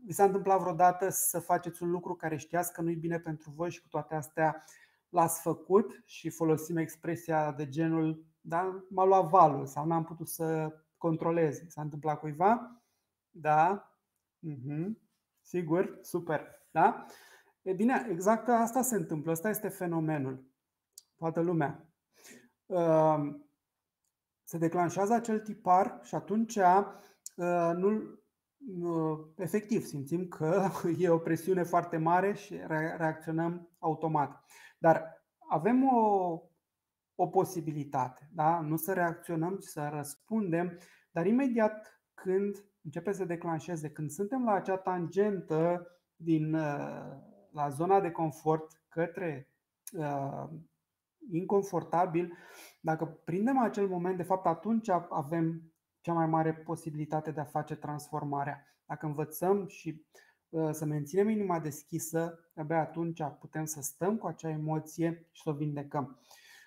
Vi s-a întâmplat vreodată să faceți un lucru care știați că nu e bine pentru voi și cu toate astea l-ați făcut și folosim expresia de genul da, m-a luat valul sau n-am putut să controlez. S-a întâmplat cuiva? Da? Uh-huh. Sigur? Super. Da? E bine, exact asta se întâmplă, asta este fenomenul. Toată lumea. Ehm, se declanșează acel tipar și atunci nu, efectiv simțim că <laughs> e o presiune foarte mare și reacționăm automat. Dar avem o, o posibilitate, da? nu să reacționăm, ci să răspundem, dar imediat când începe să declanșeze, când suntem la acea tangentă din la zona de confort către uh, inconfortabil, dacă prindem acel moment, de fapt atunci avem cea mai mare posibilitate de a face transformarea. Dacă învățăm și uh, să menținem inima deschisă, abia atunci putem să stăm cu acea emoție și să o vindecăm.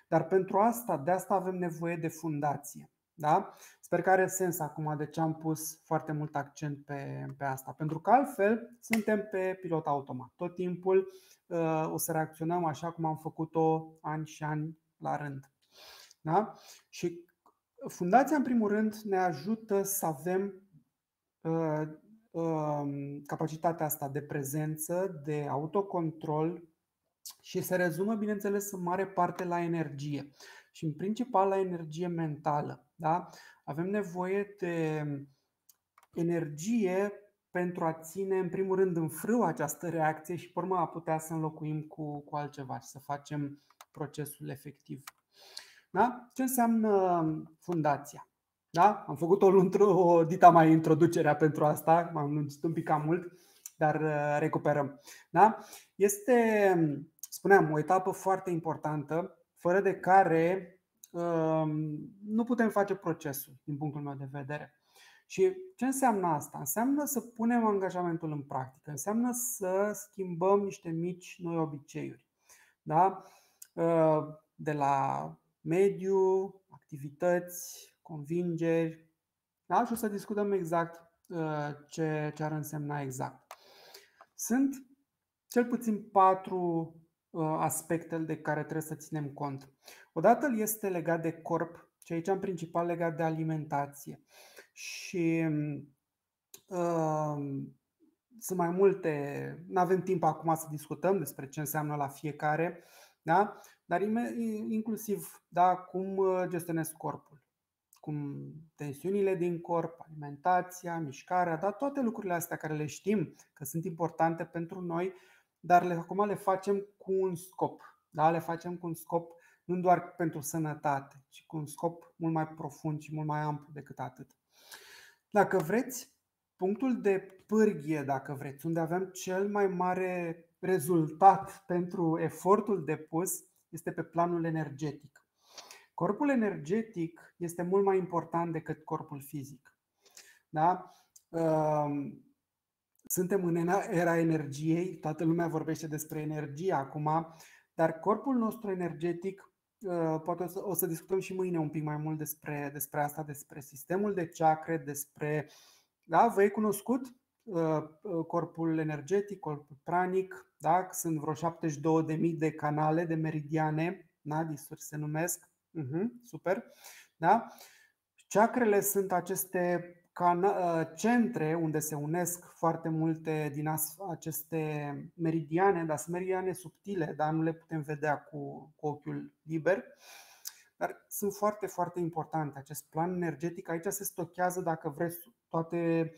Dar pentru asta, de asta avem nevoie de fundație. Da? Sper că are sens acum de ce am pus foarte mult accent pe, pe asta. Pentru că altfel suntem pe pilot automat. Tot timpul uh, o să reacționăm așa cum am făcut-o ani și ani la rând. Da? Și fundația, în primul rând, ne ajută să avem uh, uh, capacitatea asta de prezență, de autocontrol și se rezumă, bineînțeles, în mare parte la energie și în principal la energie mentală. Da? Avem nevoie de energie pentru a ține, în primul rând, în frâu această reacție și, pe urmă, a putea să înlocuim cu, cu altceva și să facem procesul efectiv. Da? Ce înseamnă fundația? Da? Am făcut o, o dita mai introducerea pentru asta, m-am lungit un pic cam mult, dar uh, recuperăm. Da? Este, spuneam, o etapă foarte importantă, fără de care um, nu putem face procesul, din punctul meu de vedere. Și ce înseamnă asta? Înseamnă să punem angajamentul în practică, înseamnă să schimbăm niște mici noi obiceiuri. Da? Uh, de la mediu, activități, convingeri. Da? Și o să discutăm exact uh, ce, ce ar însemna exact. Sunt cel puțin patru uh, aspecte de care trebuie să ținem cont. Odată este legat de corp, și aici în principal legat de alimentație. Și uh, sunt mai multe, nu avem timp acum să discutăm despre ce înseamnă la fiecare, da? dar inclusiv da, cum uh, gestionez corpul, cum tensiunile din corp, alimentația, mișcarea, da, toate lucrurile astea care le știm că sunt importante pentru noi, dar le, acum le facem cu un scop. Da? Le facem cu un scop nu doar pentru sănătate, ci cu un scop mult mai profund și mult mai amplu decât atât. Dacă vreți, punctul de pârghie, dacă vreți, unde avem cel mai mare rezultat pentru efortul depus, este pe planul energetic. Corpul energetic este mult mai important decât corpul fizic. Da? Ehm, suntem în era energiei, toată lumea vorbește despre energie acum, dar corpul nostru energetic, ehm, poate o să, o să discutăm și mâine un pic mai mult despre, despre asta, despre sistemul de chakre, despre. Da, vă e cunoscut ehm, corpul energetic, corpul pranic, da? sunt vreo 72.000 de canale de meridiane, nadisuri se numesc, uh-huh, super. Da? Chakrele sunt aceste ă, centre unde se unesc foarte multe din aceste meridiane, dar sunt meridiane subtile, dar nu le putem vedea cu, cu ochiul liber. Dar sunt foarte, foarte importante. Acest plan energetic aici se stochează, dacă vreți, toate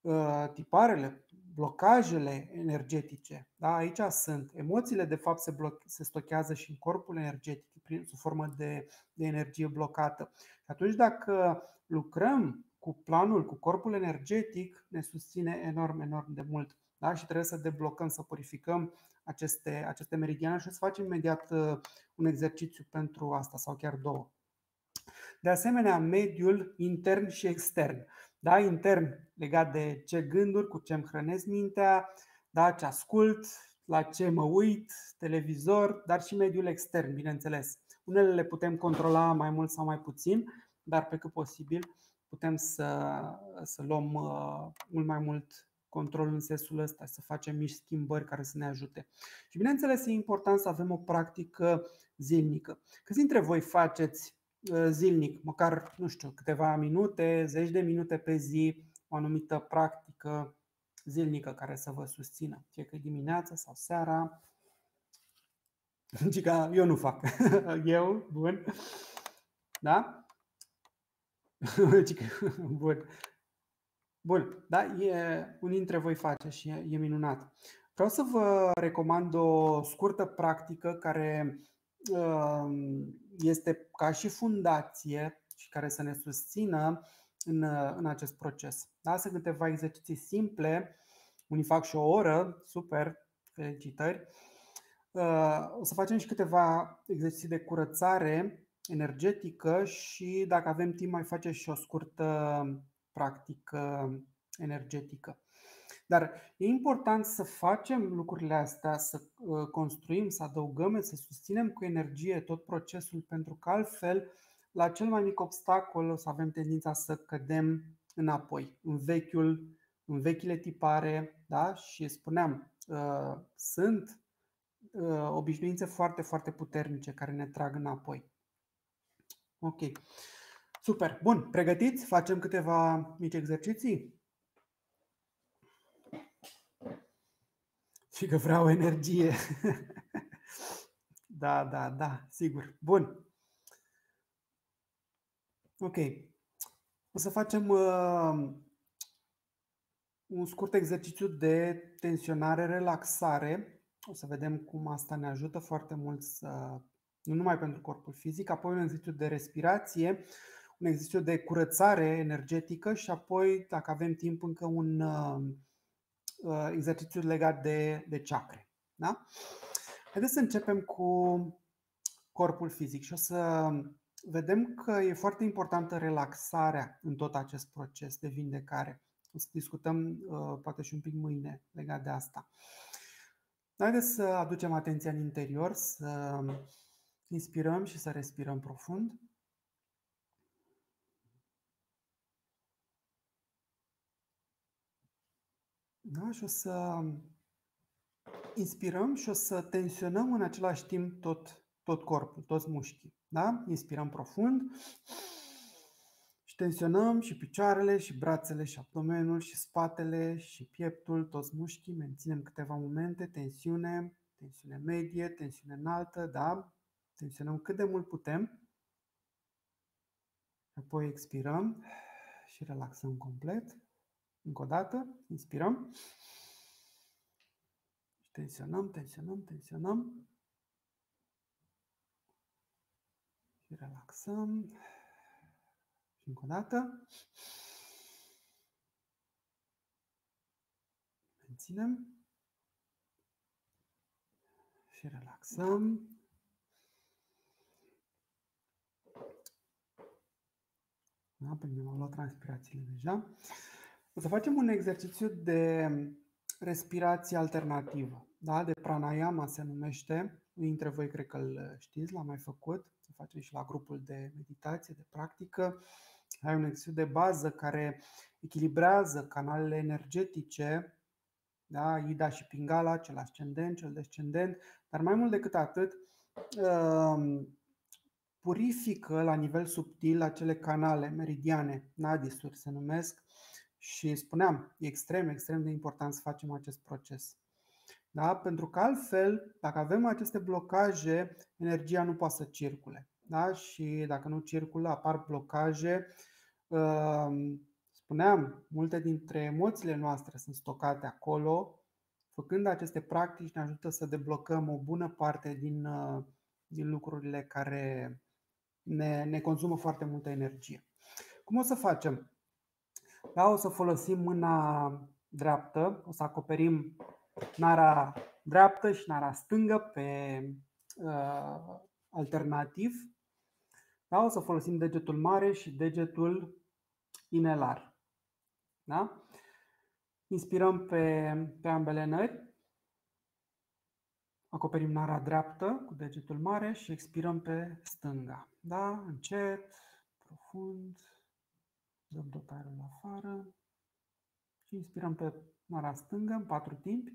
uh, tiparele, blocajele energetice. Da? Aici sunt. Emoțiile, de fapt, se, bloc- se stochează și în corpul energetic, prin sub formă de, de energie blocată. Și atunci, dacă lucrăm cu planul, cu corpul energetic, ne susține enorm, enorm de mult. Da? Și trebuie să deblocăm, să purificăm aceste, aceste meridiane și să facem imediat uh, un exercițiu pentru asta sau chiar două. De asemenea, mediul intern și extern. Da? Intern legat de ce gânduri, cu ce îmi hrănesc mintea, da? ce ascult, la ce mă uit, televizor, dar și mediul extern, bineînțeles. Unele le putem controla mai mult sau mai puțin, dar pe cât posibil putem să, să luăm uh, mult mai mult control în sensul ăsta, să facem mici schimbări care să ne ajute. Și bineînțeles e important să avem o practică zilnică. Câți dintre voi faceți Uh, zilnic, măcar, nu știu, câteva minute, zeci de minute pe zi, o anumită practică zilnică care să vă susțină, fie că dimineața sau seara. Cica, eu nu fac. <laughs> Eu, bun. Da? Cica, <laughs> bun. Bun, da, e, unii dintre voi face și e, e minunat. Vreau să vă recomand o scurtă practică care este ca și fundație și care să ne susțină în, în acest proces. Da? Sunt câteva exerciții simple, unii fac și o oră, super, felicitări. Uh, o să facem și câteva exerciții de curățare energetică și dacă avem timp mai face și o scurtă practică energetică. Dar e important să facem lucrurile astea, să uh, construim, să adăugăm, să susținem cu energie tot procesul, pentru că altfel, la cel mai mic obstacol, o să avem tendința să cădem înapoi, în vechiul, în vechile tipare, da? Și spuneam, uh, sunt uh, obișnuințe foarte, foarte puternice care ne trag înapoi. Ok. Super. Bun. Pregătiți? Facem câteva mici exerciții? Și că vreau energie. <laughs> da, da, da, sigur. Bun. Ok. O să facem uh, un scurt exercițiu de tensionare, relaxare. O să vedem cum asta ne ajută foarte mult să, nu numai pentru corpul fizic, apoi un exercițiu de respirație, un exercițiu de curățare energetică și apoi, dacă avem timp, încă un uh, uh exercițiu legat de, de chakre. Da? Haideți să începem cu corpul fizic și o să vedem că e foarte importantă relaxarea în tot acest proces de vindecare. O să discutăm uh, poate și un pic mâine legat de asta. Haideți să aducem atenția în interior, să inspirăm și să respirăm profund. Da? Și o să inspirăm și o să tensionăm în același timp tot, tot corpul, toți mușchii. Da? Inspirăm profund și tensionăm și picioarele, și brațele, și abdomenul, și spatele, și pieptul, toți mușchii. Menținem câteva momente, tensiune, tensiune medie, tensiune înaltă, da? Tensionăm cât de mult putem. Apoi expirăm și relaxăm complet. Încă o dată, inspirăm. Și tensionăm, tensionăm, tensionăm. Și relaxăm. Și încă o dată. Menținem. Și relaxăm. Da? Pentru că am luat transpirațiile deja. O să facem un exercițiu de respirație alternativă. Da? De pranayama se numește. Unii dintre voi cred că îl știți, l-am mai făcut. Se face și la grupul de meditație, de practică. Ai un exercițiu de bază care echilibrează canalele energetice, da? Ida și Pingala, cel ascendent, cel descendent, dar mai mult decât atât, um, purifică la nivel subtil acele canale meridiane, nadisuri se numesc, și spuneam, e extrem, extrem de important să facem acest proces. Da? Pentru că altfel, dacă avem aceste blocaje, energia nu poate să circule. Da? Și dacă nu circulă, apar blocaje. Ehm, spuneam, multe dintre emoțiile noastre sunt stocate acolo. Făcând aceste practici ne ajută să deblocăm o bună parte din, uh, din lucrurile care ne, ne consumă foarte multă energie. Cum o să facem? Da, o să folosim mâna dreaptă, o să acoperim nara dreaptă și nara stângă pe uh, alternativ. Da, o să folosim degetul mare și degetul inelar. Da? Inspirăm pe, pe ambele nări. Acoperim nara dreaptă cu degetul mare și expirăm pe stânga. Da? Încet, profund. Dăm tot aerul afară și inspirăm pe mara stângă în patru timpi.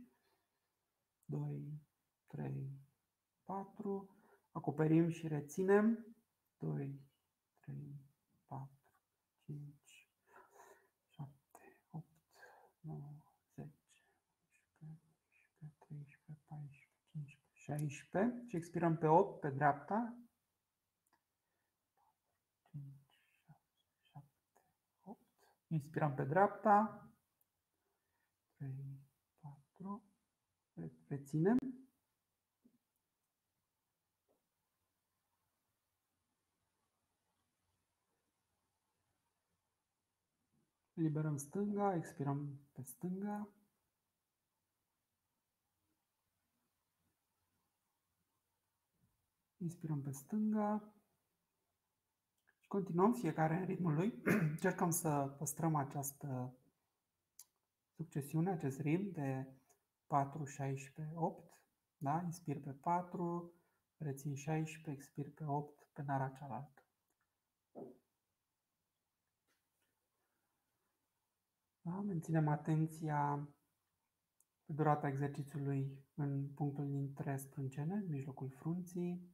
2, 3, 4. Acoperim și reținem. 2, 3, 4, 5, 7, 8, 9, 10, 11, 12, 13, 14, 15, 16 și expirăm pe 8 pe dreapta. 5, Inspirăm pe dreapta. 3, 4. Reținem. Liberăm stânga, expirăm pe stânga. Inspirăm pe stânga. Și continuăm fiecare în ritmul lui. <clears throat> Încercăm să păstrăm această succesiune, acest ritm de 4, 16, 8. Da? Inspir pe 4, rețin 16, expir pe 8 pe nara cealaltă. Da? Menținem atenția pe durata exercițiului în punctul dintre sprâncene, în mijlocul frunții.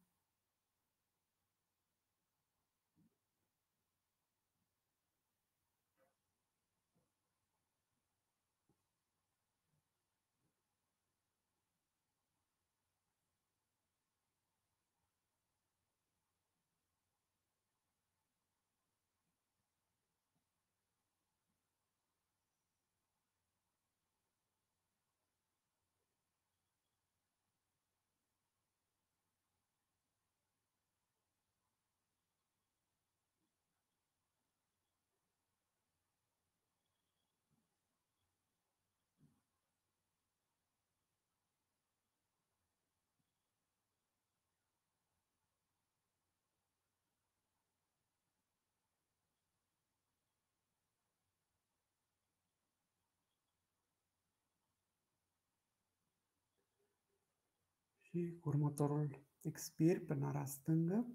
Și cu următorul expir pe nara stângă,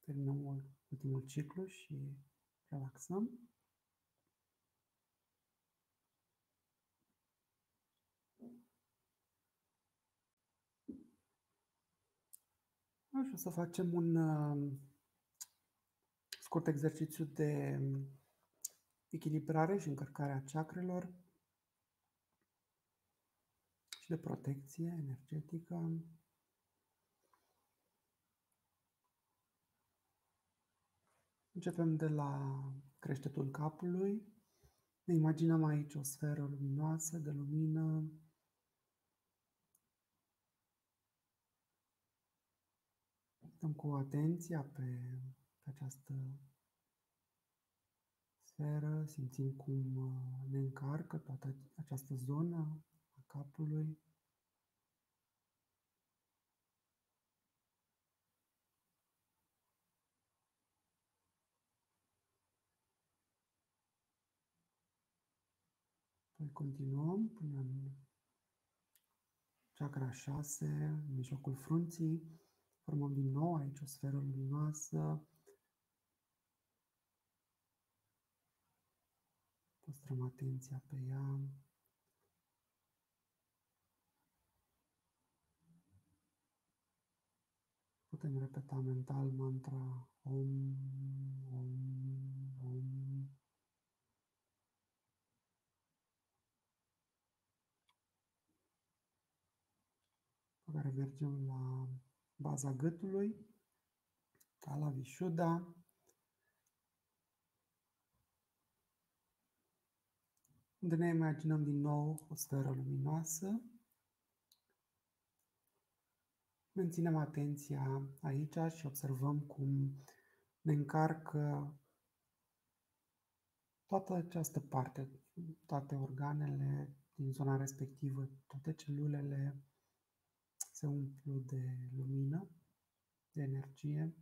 terminăm ultimul ciclu și relaxăm. Așa, să facem un uh, scurt exercițiu de echilibrare și încărcare a chakrelor și de protecție energetică. Începem de la creștetul capului. Ne imaginăm aici o sferă luminoasă de lumină. Stăm cu atenția pe, pe această sferă, simțim cum uh, ne încarcă toată această zonă a capului. Apoi continuăm până în chakra 6, în mijlocul frunții. Formăm din nou aici o sferă luminoasă. Păstrăm atenția pe ea. Putem repeta mental mantra Om, Om, Om. Care mergem la baza gâtului, ca la Vishuddha. Unde ne imaginăm din nou o sferă luminoasă Menținem atenția aici și observăm cum ne încarcă toată această parte, toate organele din zona respectivă, toate celulele se umplu de lumină, de energie.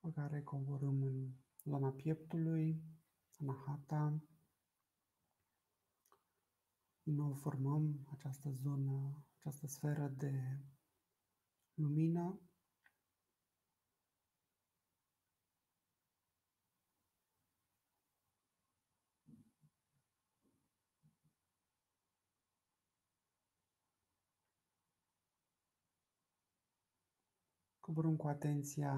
pe care coborâm în zona pieptului, anahata. Din nou formăm această zonă, această sferă de lumină. Coborâm cu atenția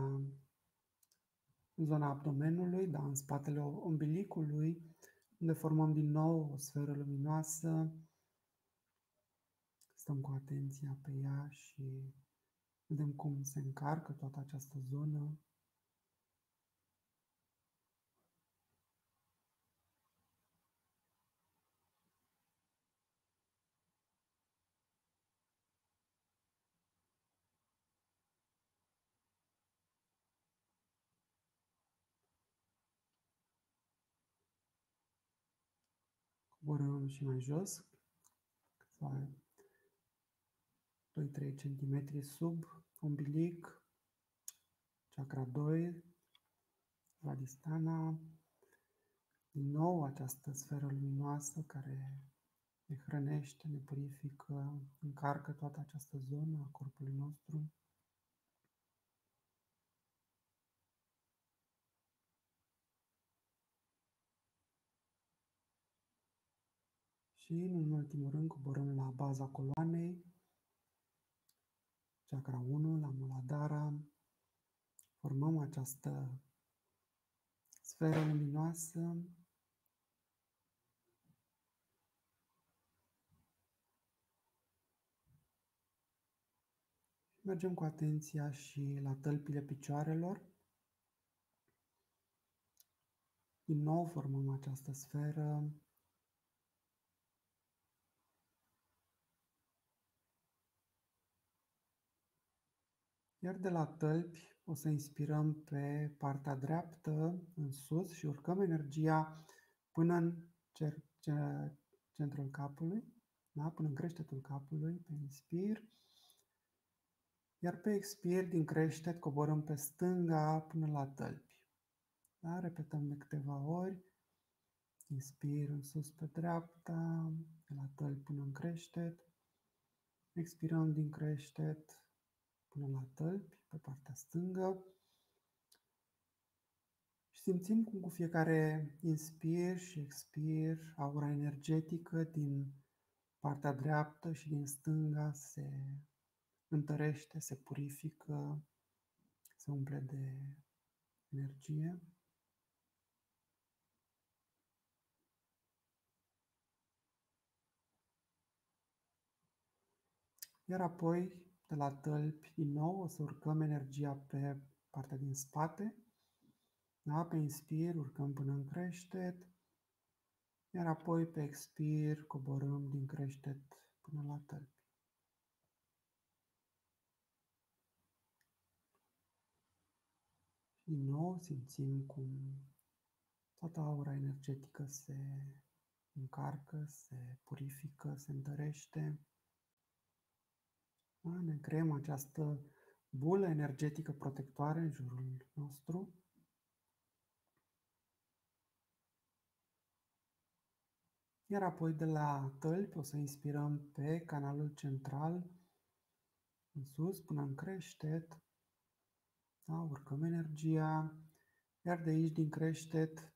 în zona abdomenului, da, în spatele umbilicului, unde formăm din nou o sferă luminoasă. Stăm cu atenția pe ea și vedem cum se încarcă toată această zonă. Coborâm și mai jos, câțiva 2-3 cm sub umbilic, chakra 2, Vadistana, din nou această sferă luminoasă care ne hrănește, ne purifică, încarcă toată această zonă a corpului nostru. Și, în ultimul rând, coborâm la baza coloanei, chakra 1, la Muladhara. Formăm această sferă luminoasă Mergem cu atenția și la tălpile picioarelor. Din nou formăm această sferă. Iar de la tălpi o să inspirăm pe partea dreaptă în sus și urcăm energia până în cer, cer, centrul capului, da? până în creștetul capului, pe inspir. Iar pe expir, din creștet, coborâm pe stânga până la tălpi. Da? Repetăm de câteva ori. Inspir în sus pe dreapta, de la tălpi până în creștet. Expirăm din creștet până la tălpi, pe partea stângă. Și simțim cum cu fiecare inspir și expir, aura energetică din partea dreaptă și din stânga se întărește, se purifică, se umple de energie. Iar apoi, de la tălpi, din nou, o să urcăm energia pe partea din spate. Da? Pe inspir urcăm până în creștet, iar apoi pe expir coborâm din creștet până la tălpi. Din nou simțim cum toată aura energetică se încarcă, se purifică, se întărește. Da? Ne creăm această bulă energetică protectoare în jurul nostru. Iar apoi de la tălpi o să inspirăm pe canalul central în sus până în creștet da? Urcăm energia, iar de aici, din creștet,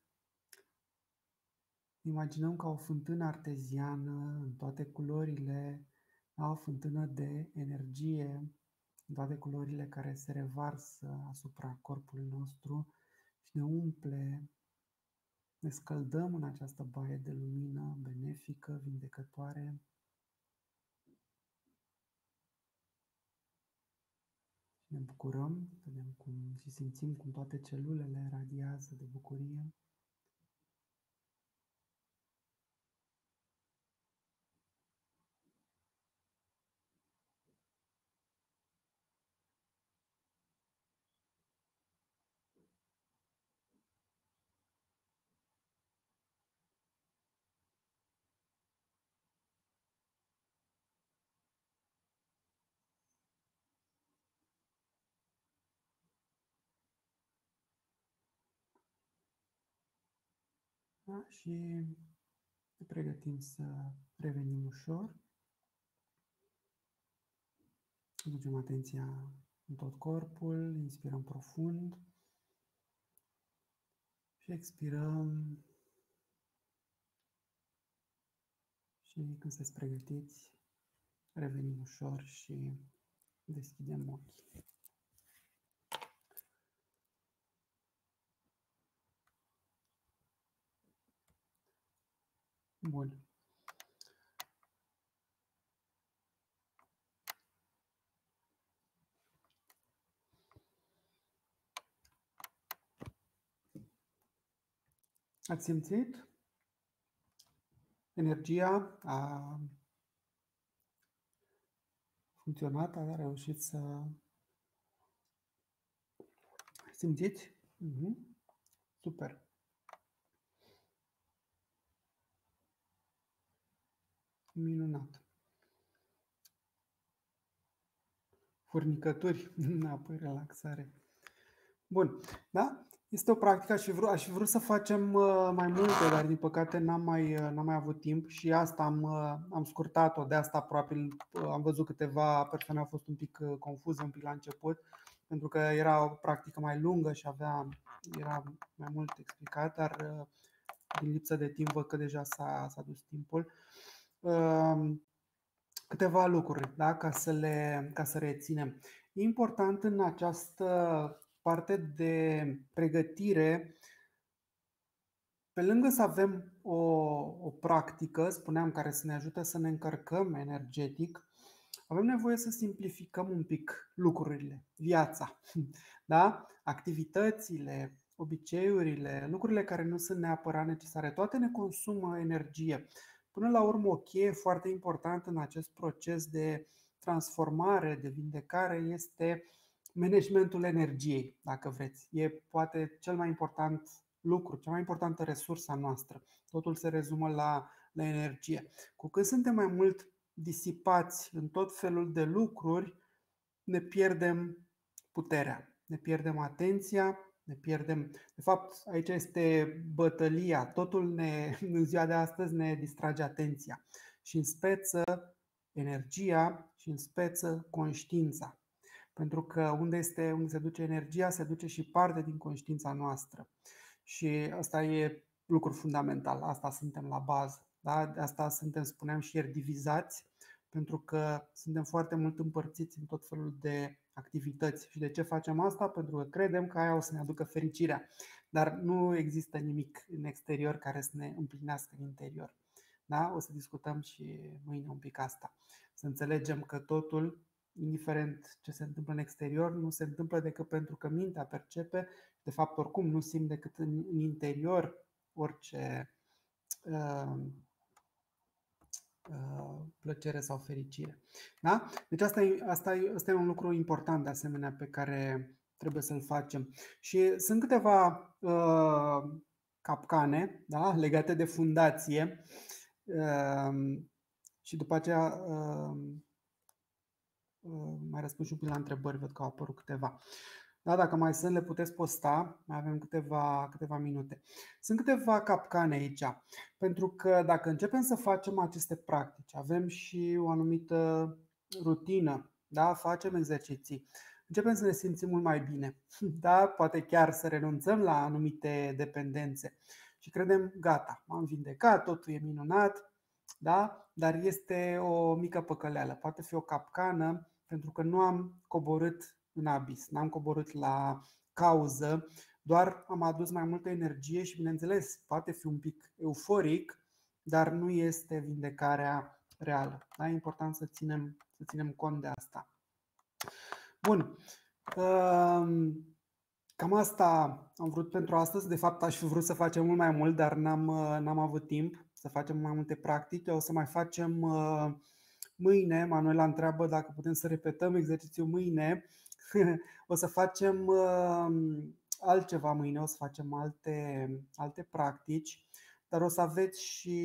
imaginăm ca o fântână arteziană în toate culorile, da? o fântână de energie, în toate culorile care se revarsă asupra corpului nostru și ne umple, ne scăldăm în această baie de lumină benefică, vindecătoare. Ne bucurăm, vedem cum și simțim cum toate celulele radiază de bucurie. Da? Și ne pregătim să revenim ușor. Ducem atenția în tot corpul, inspirăm profund și expirăm. Și când sunteți pregătiți, revenim ușor și deschidem ochii. Bun. Ați simțit? Energia a funcționat, a reușit să simțiți? Mhm. Super. Minunat. Furnicături, <laughs> apoi relaxare. Bun, da? Este o practică, aș fi vrut, aș fi vrut să facem uh, mai multe, dar din păcate n-am mai, uh, n-am mai avut timp și asta am, uh, am scurtat-o. De asta probabil am văzut câteva persoane au fost un pic confuze un pic la început, pentru că era o practică mai lungă și avea, era mai mult explicat, dar din lipsă de timp văd că deja s-a, s-a dus timpul. Câteva lucruri da? ca, să le, ca să reținem. E important în această parte de pregătire, pe lângă să avem o, o practică, spuneam, care să ne ajute să ne încărcăm energetic, avem nevoie să simplificăm un pic lucrurile, viața, <laughs> da? activitățile, obiceiurile, lucrurile care nu sunt neapărat necesare. Toate ne consumă energie. Până la urmă, o cheie foarte importantă în acest proces de transformare, de vindecare, este managementul energiei, dacă vreți. E poate cel mai important lucru, cea mai importantă resursă noastră. Totul se rezumă la, la energie. Cu cât suntem mai mult disipați în tot felul de lucruri, ne pierdem puterea, ne pierdem atenția, ne pierdem. De fapt, aici este bătălia. Totul ne, <laughs> în ziua de astăzi ne distrage atenția și în speță energia și în speță conștiința. Pentru că unde, este, unde se duce energia, se duce și parte din conștiința noastră. Și asta e lucru fundamental, asta suntem la bază. Da? De asta suntem, spuneam și ieri, divizați, pentru că suntem foarte mult împărțiți în tot felul de activități. Și de ce facem asta? Pentru că credem că aia o să ne aducă fericirea. Dar nu există nimic în exterior care să ne împlinească în interior. Da? O să discutăm și mâine un pic asta. Să înțelegem că totul indiferent ce se întâmplă în exterior, nu se întâmplă decât pentru că mintea percepe, de fapt oricum nu simt decât în, interior orice uh, uh, plăcere sau fericire. Da? Deci asta e, asta, e, asta e un lucru important de asemenea pe care trebuie să-l facem. Și sunt câteva uh, capcane da? <laughs> legate de fundație uh, și după aceea uh, mai răspund și un pic la întrebări, văd că au apărut câteva. Da, dacă mai sunt, le puteți posta, mai avem câteva, câteva minute. Sunt câteva capcane aici, pentru că dacă începem să facem aceste practici, avem și o anumită rutină, da? facem exerciții, începem să ne simțim mult mai bine, <laughs> da? poate chiar să renunțăm la anumite dependențe și credem, gata, m-am vindecat, totul e minunat, da? dar este o mică păcăleală, poate fi o capcană pentru că nu am coborât în abis, n-am coborât la cauză, doar am adus mai multă energie și, bineînțeles, poate fi un pic euforic, dar nu este vindecarea reală. Da? E important să ținem, să ținem cont de asta. Bun. Ehm, cam asta am vrut pentru astăzi. De fapt, aș fi vrut să facem mult mai mult, dar n-am, n-am avut timp să facem mai multe practici. O să mai facem Mâine, Manuela întreabă dacă putem să repetăm exercițiul mâine. <laughs> O să facem uh, altceva mâine, o să facem alte, alte practici, dar o să aveți și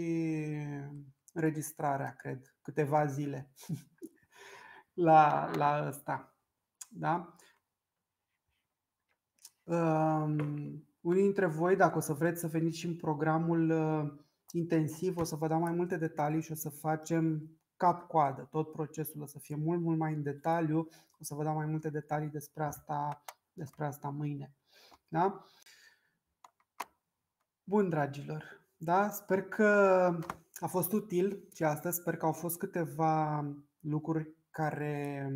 înregistrarea, cred, câteva zile <laughs> la, la asta. Da? Um, unii dintre voi, dacă o să vreți să veniți și în programul uh, intensiv, o să vă dau mai multe detalii și o să facem cap-coadă. Tot procesul o să fie mult, mult mai în detaliu. O să vă dau mai multe detalii despre asta, despre asta mâine. Da? Bun, dragilor. Da? Sper că a fost util și astăzi. Sper că au fost câteva lucruri care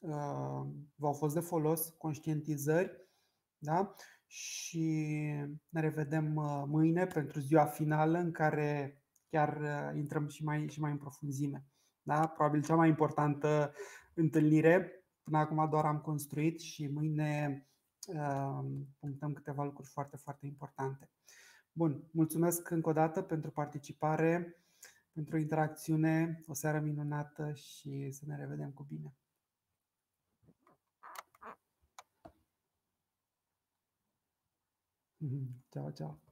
uh, v-au fost de folos, conștientizări. Da? Și ne revedem uh, mâine pentru ziua finală în care chiar uh, intrăm și mai, și mai în profunzime. Da? Probabil cea mai importantă întâlnire. Până acum doar am construit și mâine uh, punctăm câteva lucruri foarte, foarte importante. Bun, mulțumesc încă o dată pentru participare, pentru interacțiune. O seară minunată și să ne revedem cu bine. Ciao, ciao.